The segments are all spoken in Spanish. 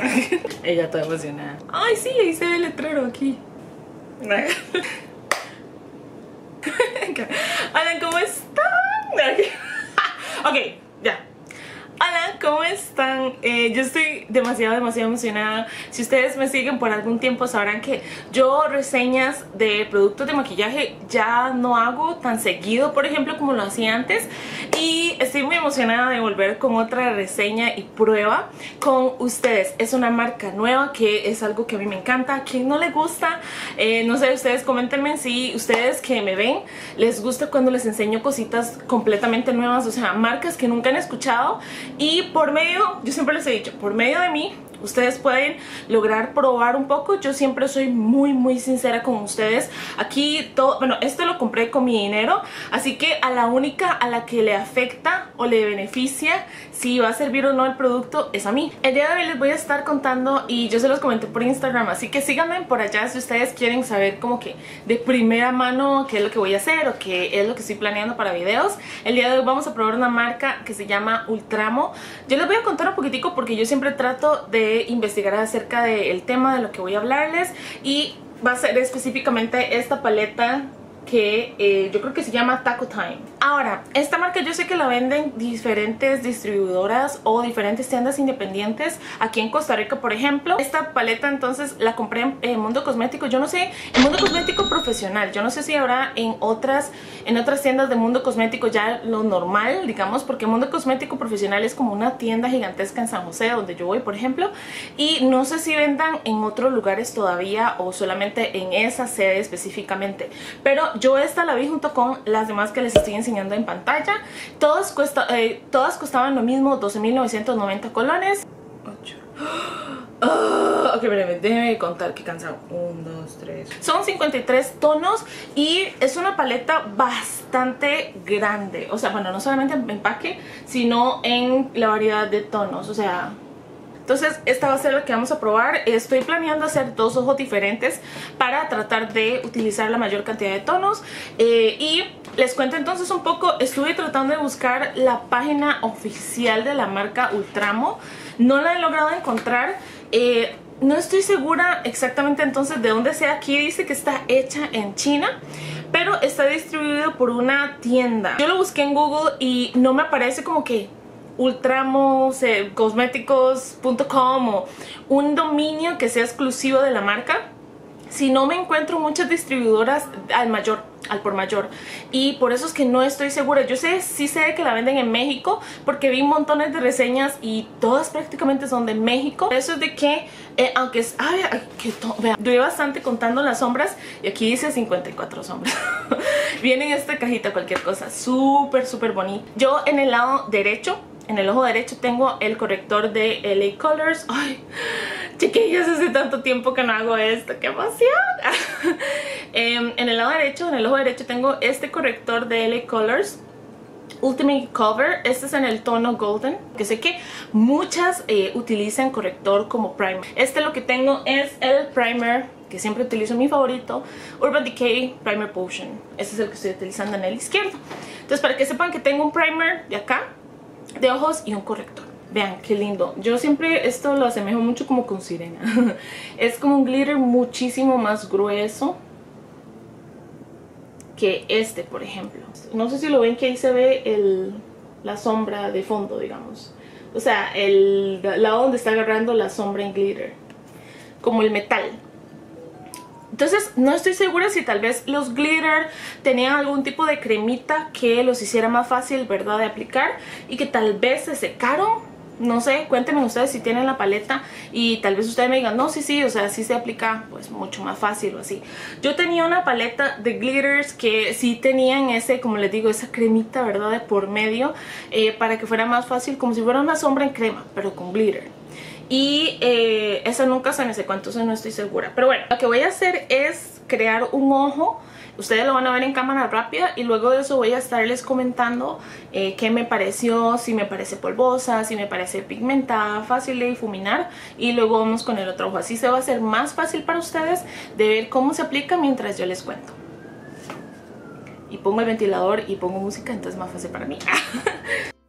Ella toda emocionada. Ay, sí, ahí se ve el letrero aquí. Hola, ¿cómo están? ok, ¿cómo están? Eh, yo estoy demasiado, demasiado emocionada. Si ustedes me siguen por algún tiempo sabrán que yo reseñas de productos de maquillaje ya no hago tan seguido, por ejemplo, como lo hacía antes. Y estoy muy emocionada de volver con otra reseña y prueba con ustedes. Es una marca nueva que es algo que a mí me encanta. ¿A quien no le gusta? Eh, no sé, ustedes coméntenme si ustedes que me ven les gusta cuando les enseño cositas completamente nuevas, o sea, marcas que nunca han escuchado y por medio, yo siempre les he dicho, por medio de mí ustedes pueden lograr probar un poco. Yo siempre soy muy muy sincera con ustedes. Aquí todo, bueno, esto lo compré con mi dinero, así que a la única a la que le afecta o le beneficia si va a servir o no el producto es a mí. El día de hoy les voy a estar contando y yo se los comenté por Instagram, así que síganme por allá si ustedes quieren saber como que de primera mano qué es lo que voy a hacer o qué es lo que estoy planeando para videos. El día de hoy vamos a probar una marca que se llama Ultramo. Yo les voy a contar un poquitico porque yo siempre trato de investigar acerca del tema de lo que voy a hablarles y va a ser específicamente esta paleta que eh, yo creo que se llama Taco Time. Ahora, esta marca yo sé que la venden diferentes distribuidoras o diferentes tiendas independientes aquí en Costa Rica, por ejemplo. Esta paleta entonces la compré en Mundo Cosmético, yo no sé, en Mundo Cosmético Profesional, yo no sé si habrá en otras, en otras tiendas de Mundo Cosmético ya lo normal, digamos, porque Mundo Cosmético Profesional es como una tienda gigantesca en San José, donde yo voy, por ejemplo, y no sé si vendan en otros lugares todavía o solamente en esa sede específicamente, pero yo esta la vi junto con las demás que les estoy enseñando en pantalla. Todas, cuesta, eh, todas costaban lo mismo, 12.990 colones. 8. Oh, ok, déjenme contar que cansado. 1, 2, 3. Son 53 tonos y es una paleta bastante grande. O sea, bueno, no solamente en empaque, sino en la variedad de tonos. O sea, entonces esta va a ser la que vamos a probar. Estoy planeando hacer dos ojos diferentes para tratar de utilizar la mayor cantidad de tonos. Eh, y les cuento entonces un poco, estuve tratando de buscar la página oficial de la marca Ultramo. No la he logrado encontrar. Eh, no estoy segura exactamente entonces de dónde sea. Aquí dice que está hecha en China pero está distribuido por una tienda. Yo lo busqué en Google y no me aparece como que ultramos, cosméticos.com o un dominio que sea exclusivo de la marca. Si no me encuentro muchas distribuidoras al mayor, al por mayor. Y por eso es que no estoy segura, yo sé, sí sé que la venden en México porque vi montones de reseñas y todas prácticamente son de México, eso es de que, eh, aunque es, ay, que vean, doy bastante contando las sombras y aquí dice 54 sombras. Viene en esta cajita cualquier cosa, súper súper bonito, yo en el lado derecho en el ojo derecho tengo el corrector de LA Colors. Ay, chiquillas, hace tanto tiempo que no hago esto. ¡Qué emoción! Em, en el lado derecho, en el ojo derecho tengo este corrector de LA Colors. Ultimate Cover, este es en el tono Golden, que sé que muchas eh, utilizan corrector como primer. Este lo que tengo es el primer que siempre utilizo, mi favorito, Urban Decay Primer Potion. Este es el que estoy utilizando en el izquierdo. Entonces para que sepan que tengo un primer de acá, de ojos y un corrector. Vean qué lindo. Yo siempre esto lo asemejo mucho como con sirena. es como un glitter muchísimo más grueso que este, por ejemplo. No sé si lo ven que ahí se ve el, la sombra de fondo, digamos. O sea, el lado donde está agarrando la sombra en glitter. Como el metal. Entonces no estoy segura si tal vez los glitter tenían algún tipo de cremita que los hiciera más fácil, ¿verdad? De aplicar y que tal vez se secaron. No sé, cuéntenme ustedes si tienen la paleta y tal vez ustedes me digan, no, sí, sí, o sea, sí se aplica pues mucho más fácil o así. Yo tenía una paleta de glitters que sí tenían ese, como les digo, esa cremita, ¿verdad? De por medio eh, para que fuera más fácil, como si fuera una sombra en crema, pero con glitter. Y eh, esa nunca se me secó, entonces no estoy segura. Pero bueno, lo que voy a hacer es crear un ojo. Ustedes lo van a ver en cámara rápida y luego de eso voy a estarles comentando eh, qué me pareció, si me parece polvosa, si me parece pigmentada, fácil de difuminar y luego vamos con el otro ojo. Así se va a hacer más fácil para ustedes de ver cómo se aplica mientras yo les cuento. Y pongo el ventilador y pongo música, entonces es más fácil para mí.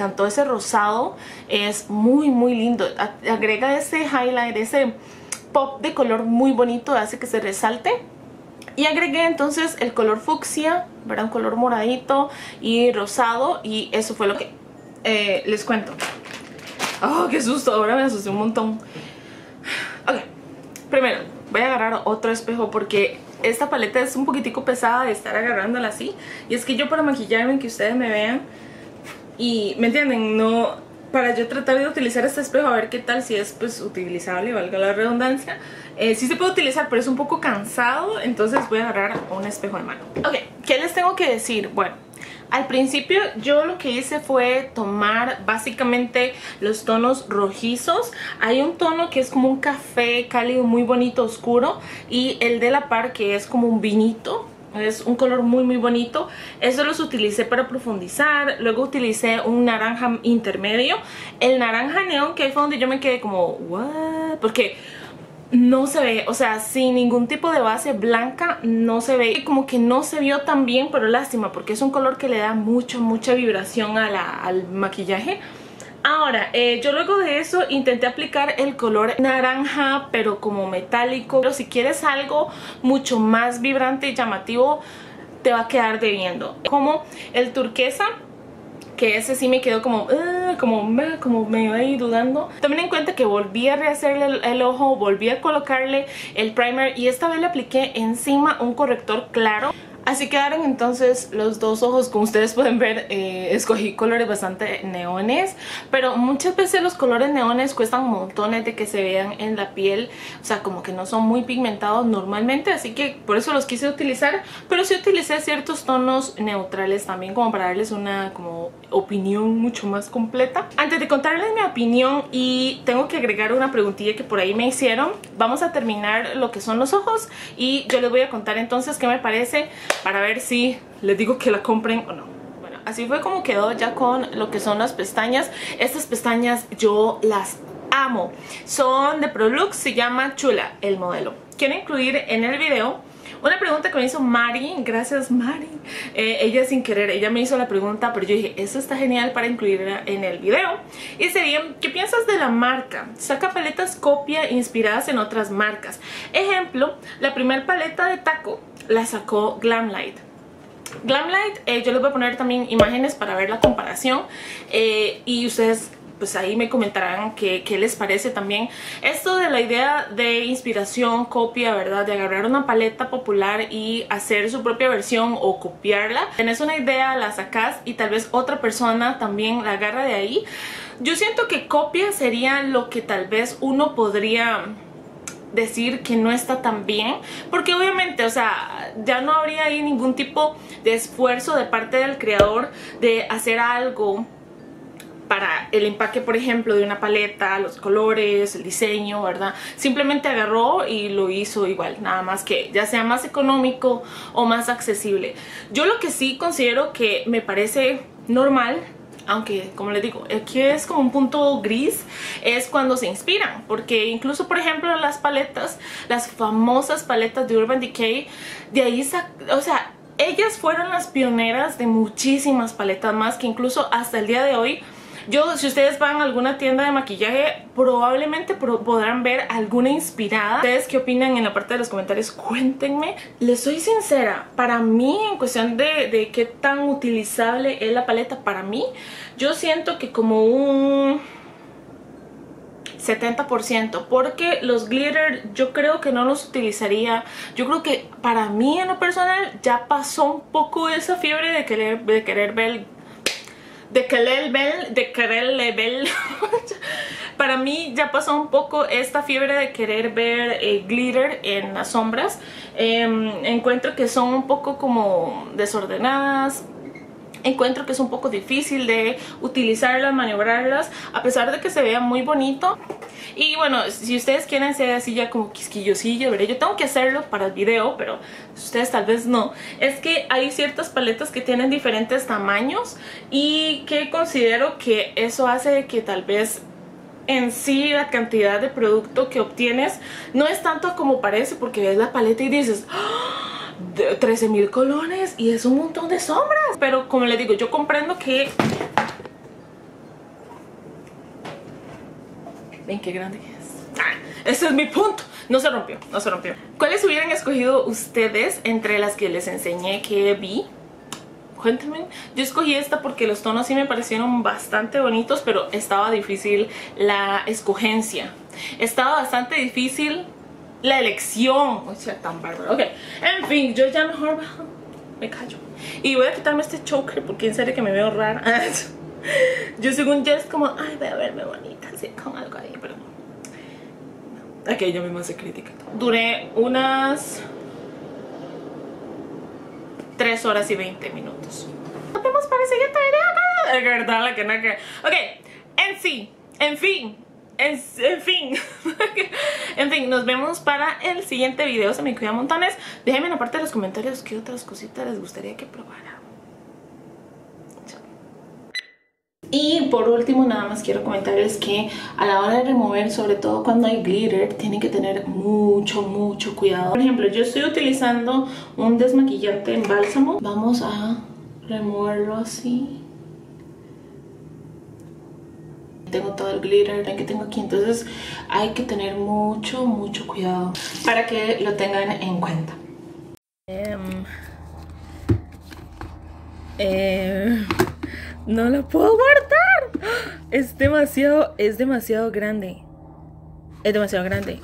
encantó ese rosado, es muy muy lindo, agrega ese highlight, ese pop de color muy bonito, hace que se resalte. Y agregué entonces el color fucsia, ¿verdad? Un color moradito y rosado y eso fue lo que eh, les cuento. ¡Oh, qué susto! Ahora me asusté un montón. Ok, primero voy a agarrar otro espejo porque esta paleta es un poquitico pesada de estar agarrándola así. Y es que yo para maquillarme, que ustedes me vean y, ¿me entienden? No... Para yo tratar de utilizar este espejo a ver qué tal si es pues utilizable, valga la redundancia eh, sí se puede utilizar, pero es un poco cansado, entonces voy a agarrar un espejo de mano. Ok, ¿qué les tengo que decir? Bueno, al principio yo lo que hice fue tomar básicamente los tonos rojizos. Hay un tono que es como un café cálido muy bonito, oscuro. Y el de la par que es como un vinito. Es un color muy muy bonito. Eso los utilicé para profundizar. Luego utilicé un naranja intermedio. El naranja neón que fue donde yo me quedé como, ¿what? Porque no se ve, o sea, sin ningún tipo de base blanca no se ve. Como que no se vio tan bien, pero lástima, porque es un color que le da mucha, mucha vibración al maquillaje. Ahora, eh, yo luego de eso intenté aplicar el color naranja, pero como metálico. Pero si quieres algo mucho más vibrante y llamativo, te va a quedar debiendo. Como el turquesa, que ese sí me quedó como, uh, como, como medio ahí dudando. También en cuenta que volví a rehacerle el, ojo, volví a colocarle el primer y esta vez le apliqué encima un corrector claro. Así quedaron entonces los dos ojos, como ustedes pueden ver, eh, escogí colores bastante neones, pero muchas veces los colores neones cuestan montones de que se vean en la piel, o sea, como que no son muy pigmentados normalmente, así que por eso los quise utilizar, pero sí utilicé ciertos tonos neutrales también como para darles una como opinión mucho más completa. Antes de contarles mi opinión y tengo que agregar una preguntilla que por ahí me hicieron, vamos a terminar lo que son los ojos y yo les voy a contar entonces qué me parece para ver si les digo que la compren o no. Bueno, así fue como quedó ya con lo que son las pestañas. Estas pestañas yo las amo. Son de Prolux, se llama Chula el modelo. Quiero incluir en el video una pregunta que me hizo Mari, gracias Mari. Eh, ella sin querer, ella me hizo la pregunta, pero yo dije, eso está genial para incluirla en el video. Y sería, ¿qué piensas de la marca? Saca paletas copia inspiradas en otras marcas. Ejemplo, la primera paleta de taco la sacó Glamlight. Glamlight, eh, yo les voy a poner también imágenes para ver la comparación eh, y ustedes pues ahí me comentarán qué, les parece también esto de la idea de inspiración, copia, ¿verdad? De agarrar una paleta popular y hacer su propia versión o copiarla. Tienes una idea, la sacas y tal vez otra persona también la agarra de ahí. Yo siento que copia sería lo que tal vez uno podría decir que no está tan bien porque obviamente o sea ya no habría ahí ningún tipo de esfuerzo de parte del creador de hacer algo para el empaque, por ejemplo, de una paleta, los colores, el diseño, ¿verdad? Simplemente agarró y lo hizo igual, nada más que ya sea más económico o más accesible. Yo lo que sí considero que me parece normal aunque como les digo, aquí es como un punto gris, es cuando se inspiran, porque incluso por ejemplo las paletas, las famosas paletas de Urban Decay, de ahí, o sea, ellas fueron las pioneras de muchísimas paletas más que incluso hasta el día de hoy yo, si ustedes van a alguna tienda de maquillaje, probablemente podrán ver alguna inspirada. ¿Ustedes qué opinan en la parte de los comentarios? Cuéntenme. Les soy sincera, para mí, en cuestión de, qué tan utilizable es la paleta, para mí, yo siento que como un... 70% porque los glitter yo creo que no los utilizaría yo creo que para mí en lo personal ya pasó un poco esa fiebre de querer, de querer ver de querer ver, de querer ver. Para mí ya pasó un poco esta fiebre de querer ver eh, glitter en las sombras. Em, encuentro que son un poco como desordenadas, encuentro que es un poco difícil de utilizarlas, maniobrarlas, a pesar de que se vea muy bonito. Y bueno, si ustedes quieren ser así ya como quisquillosilla, veré, yo tengo que hacerlo para el video, pero ustedes tal vez no. Es que hay ciertas paletas que tienen diferentes tamaños y que considero que eso hace que tal vez en sí la cantidad de producto que obtienes no es tanto como parece porque ves la paleta y dices de 13 mil colones y es un montón de sombras. Pero como les digo, yo comprendo que... Ven qué grande que es. ¡Ah! Ese es mi punto. No se rompió, no se rompió. ¿Cuáles hubieran escogido ustedes entre las que les enseñé que vi? cuéntenme. Yo escogí esta porque los tonos sí me parecieron bastante bonitos, pero estaba difícil la escogencia. Estaba bastante difícil la elección. O sea, tan bárbaro. Ok, en fin, yo ya mejor me callo. Y voy a quitarme este choker porque en serio que me veo rara. yo según yo es como, ay, voy a verme bonita, así con algo ahí, pero... Ok, yo misma se crítica. Duré unas 3 horas y 20 minutos. Nos vemos para el siguiente video. Verdad, la que no que... Ok, en sí, en fin, en, fin En fin, nos vemos para el siguiente video Se me cuida montones Déjenme en la parte de los comentarios qué otras cositas les gustaría que probara Y por último nada más quiero comentarles que a la hora de remover, sobre todo cuando hay glitter, tienen que tener mucho, mucho cuidado. Por ejemplo, yo estoy utilizando un desmaquillante en bálsamo. Vamos a removerlo así. Tengo todo el glitter que tengo aquí, entonces hay que tener mucho, mucho cuidado para que lo tengan en cuenta. Um, eh... No lo puedo guardar. Es demasiado, es demasiado grande. Es demasiado grande.